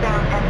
down and